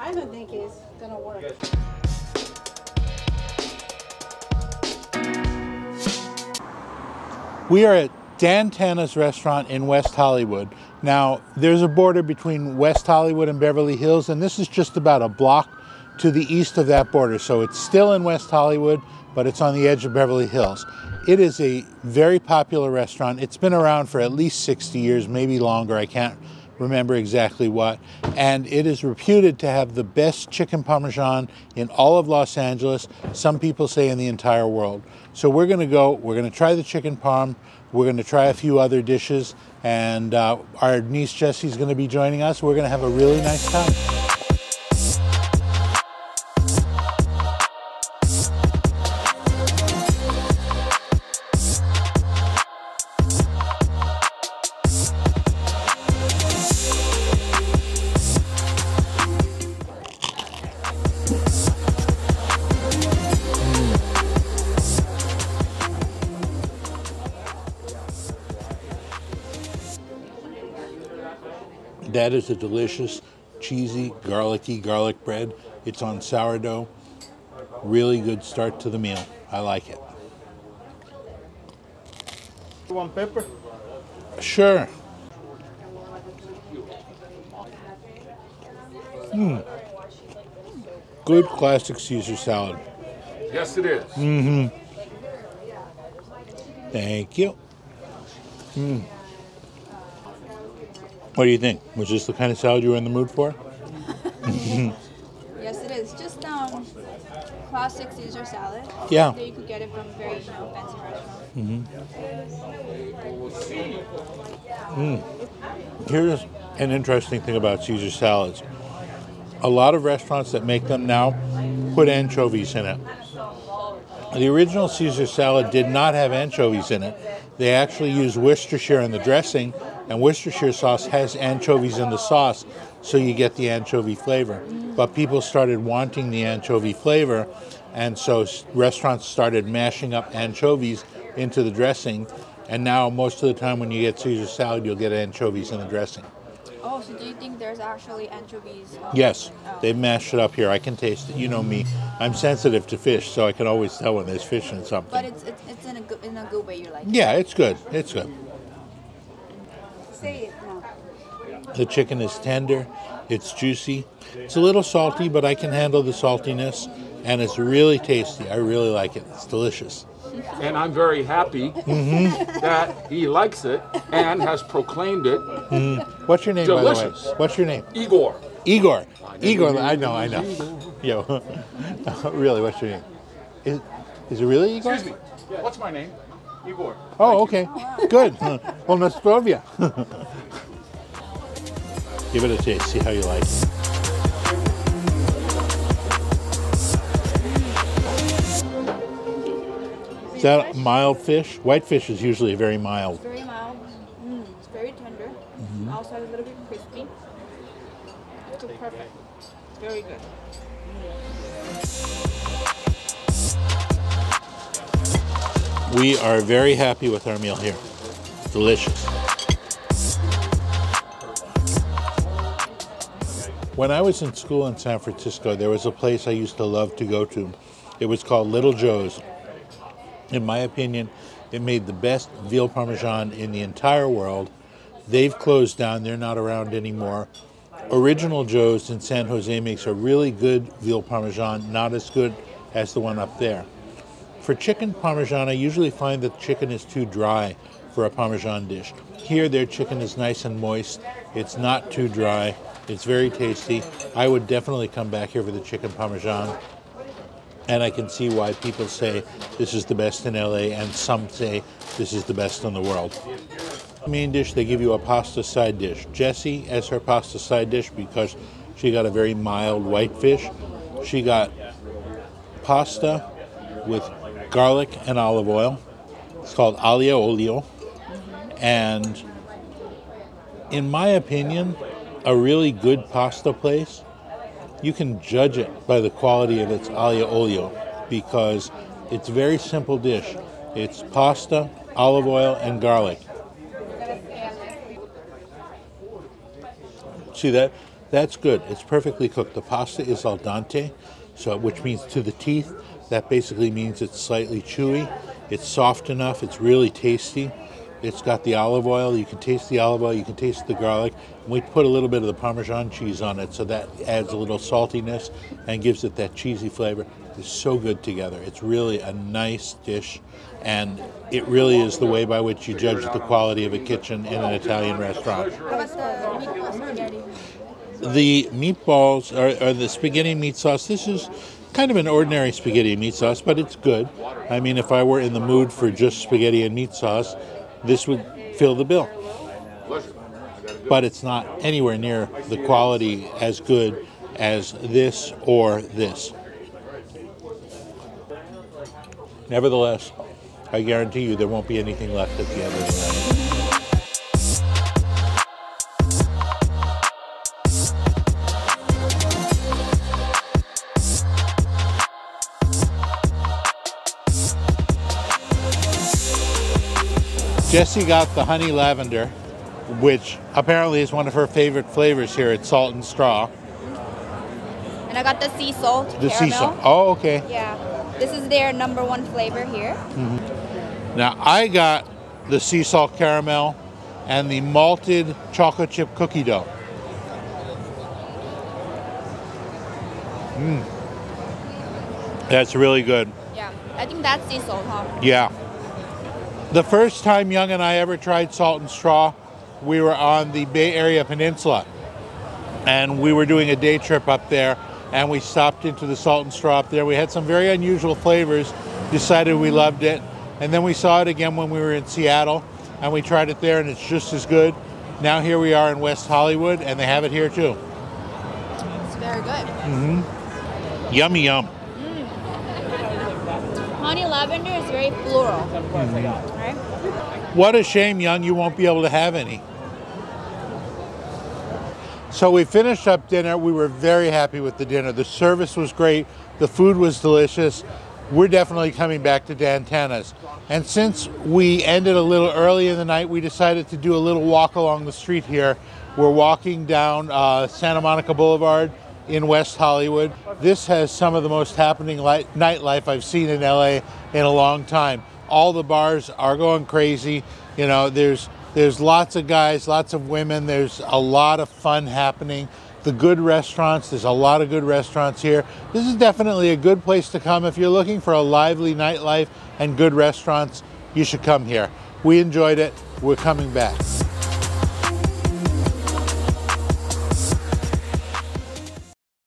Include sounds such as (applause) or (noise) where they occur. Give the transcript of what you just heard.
I don't think it's gonna work. We are at Dan Tana's restaurant in West Hollywood. Now, there's a border between West Hollywood and Beverly Hills, and this is just about a block to the east of that border. So it's still in West Hollywood, but it's on the edge of Beverly Hills. It is a very popular restaurant. It's been around for at least 60 years, maybe longer. I can't remember exactly what. And it is reputed to have the best chicken parmesan in all of Los Angeles. Some people say in the entire world. So we're going to go, we're going to try the chicken parm. We're going to try a few other dishes. And uh, our niece Jessie's going to be joining us. We're going to have a really nice time. That is a delicious, cheesy, garlicky garlic bread. It's on sourdough. Really good start to the meal. I like it. You want pepper? Sure. Mm. Good classic Caesar salad. Yes, it is. Hmm. Thank you. Mm. What do you think? Was this the kind of salad you were in the mood for? (laughs) Yes, it is. Just um, classic Caesar salad. Yeah. That you could get it from a very you know, fancy restaurant. Here's an interesting thing about Caesar salads. A lot of restaurants that make them now put anchovies in it. The original Caesar salad did not have anchovies in it. They actually used Worcestershire in the dressing, and Worcestershire sauce has anchovies in the sauce, so you get the anchovy flavor. But people started wanting the anchovy flavor, and so restaurants started mashing up anchovies into the dressing. And now, most of the time, when you get Caesar salad, you'll get anchovies in the dressing. Oh, so do you think there's actually anchovies? um, Yes, oh. they've mashed it up here. I can taste it. You know me; I'm sensitive to fish, so I can always tell when there's fish in something. But it's, it's, it's in, a good, in a good way you like it. yeah, it's good. It's good. Say it now. The chicken is tender. It's juicy. It's a little salty, but I can handle the saltiness, and it's really tasty. I really like it. It's delicious. And I'm very happy that he likes it and has proclaimed it. Mm-hmm. What's your name, by the way? What's your name? Igor. Igor. Igor. I know. I know. (laughs) Yo, (laughs) really? What's your name? Is, is it really Igor? Excuse me. What's my name? Igor. Oh, okay. Good. (laughs) Well, Nostrovia. Give it a taste. See how you like it. Is that a mild fish? White fish is usually very mild. Very mild. Mm, it's very tender. Also a little bit crispy. It's perfect. Very good. We are very happy with our meal here. Delicious. When I was in school in San Francisco, there was a place I used to love to go to. It was called Little Joe's. In my opinion, it made the best veal parmesan in the entire world. They've closed down, they're not around anymore. Original Joe's in San Jose makes a really good veal parmesan, not as good as the one up there. For chicken parmesan, I usually find that chicken is too dry for a parmesan dish. Here, their chicken is nice and moist. It's not too dry. It's very tasty. I would definitely come back here for the chicken parmesan. And I can see why people say this is the best in LA, and some say this is the best in the world. Main dish, they give you a pasta side dish. Jessie as her pasta side dish because she got a very mild white fish. She got pasta with garlic and olive oil. It's called aglio olio. And in my opinion, a really good pasta place, you can judge it by the quality of its aglio olio because it's a very simple dish. It's pasta, olive oil, and garlic. See that? That's good. It's perfectly cooked. The pasta is al dente, so which means to the teeth. That basically means it's slightly chewy. It's soft enough. It's really tasty. It's got the olive oil. You can taste the olive oil. You can taste the garlic. We put a little bit of the Parmesan cheese on it, so that adds a little saltiness and gives it that cheesy flavor. It's so good together. It's really a nice dish, and it really is the way by which you judge the quality of a kitchen in an Italian restaurant. The meatballs are, are the spaghetti meat sauce. This is kind of an ordinary spaghetti meat sauce, but it's good. I mean, if I were in the mood for just spaghetti and meat sauce, this would fill the bill. But it's not anywhere near the quality as good as this or this. Nevertheless, I guarantee you there won't be anything left at the end of the night. Jessie got the honey lavender, which apparently is one of her favorite flavors here at Salt and Straw. And I got the sea salt The sea salt. Oh, okay. Yeah. This is their number one flavor here. Mm-hmm. Now I got the sea salt caramel and the malted chocolate chip cookie dough. Mmm. That's really good. Yeah. I think that's sea salt, huh? Yeah. The first time Young and I ever tried salt and straw, we were on the Bay Area Peninsula. And we were doing a day trip up there and we stopped into the salt and straw up there. We had some very unusual flavors, decided we loved it. And then we saw it again when we were in Seattle and we tried it there and it's just as good. Now here we are in West Hollywood and they have it here too. It's very good. Mm-hmm. Yummy yum. Honey lavender is very floral. Mm-hmm. Right? What a shame, Young, you won't be able to have any. So we finished up dinner. We were very happy with the dinner. The service was great. The food was delicious. We're definitely coming back to Dan Tana's. And since we ended a little early in the night, we decided to do a little walk along the street here. We're walking down uh, Santa Monica Boulevard in West Hollywood. This has some of the most happening li- nightlife I've seen in LA in a long time. All the bars are going crazy. You know, there's there's lots of guys, lots of women. There's a lot of fun happening. The good restaurants, there's a lot of good restaurants here. This is definitely a good place to come if you're looking for a lively nightlife and good restaurants. You should come here. We enjoyed it. We're coming back.